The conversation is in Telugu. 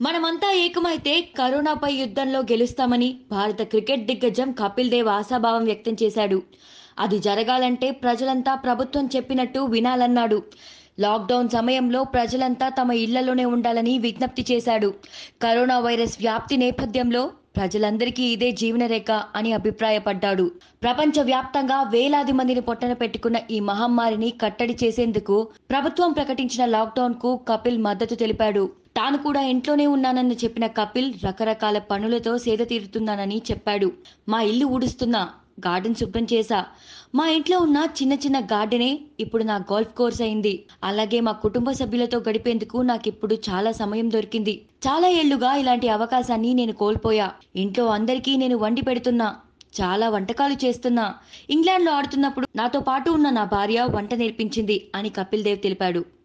మనమంతా ఏకమైతే కరోనాపై యుద్ధంలో గెలుస్తామని భారత క్రికెట్ దిగ్గజం కపిల్ దేవ్ ఆశాభావం వ్యక్తం చేశాడు. అది జరగాలంటే ప్రజలంతా ప్రభుత్వం చెప్పినట్టు వినాలన్నాడు. లాక్డౌన్ సమయంలో ప్రజలంతా తమ ఇళ్ళలోనే ఉండాలని విజ్ఞప్తి చేశాడు. కరోనా వైరస్ వ్యాప్తి నేపథ్యంలో ప్రజలందరికీ ఇదే జీవనరేఖ అని అభిప్రాయపడ్డాడు. ప్రపంచ వ్యాప్తంగా వేలాది మందిని పొట్టన పెట్టుకున్న ఈ మహమ్మారిని కట్టడి చేసేందుకు ప్రభుత్వం ప్రకటించిన లాక్డౌన్కు కపిల్ మద్దతు తెలిపాడు. తాను కూడా ఇంట్లోనే ఉన్నానని చెప్పిన కపిల్ రకరకాల పనులతో సేద తీరుతున్నానని చెప్పాడు. మా ఇల్లు ఊడుస్తున్నా గార్డెన్ శుభ్రం చేశా. మా ఇంట్లో ఉన్న చిన్న చిన్న గార్డెనే ఇప్పుడు నా గోల్ఫ్ కోర్స్ అయింది. అలాగే మా కుటుంబ సభ్యులతో గడిపేందుకు నాకు ఇప్పుడు చాలా సమయం దొరికింది. చాలా ఏళ్ళుగా ఇలాంటి అవకాశాన్ని నేను కోల్పోయా. ఇంట్లో అందరికీ నేను వండి పెడుతున్నా. చాలా వంటకాలు చేస్తున్నా. ఇంగ్లాండ్లో ఆడుతున్నప్పుడు నాతో పాటు ఉన్న నా భార్య వంట నేర్పించింది అని కపిల్ దేవ్ తెలిపాడు.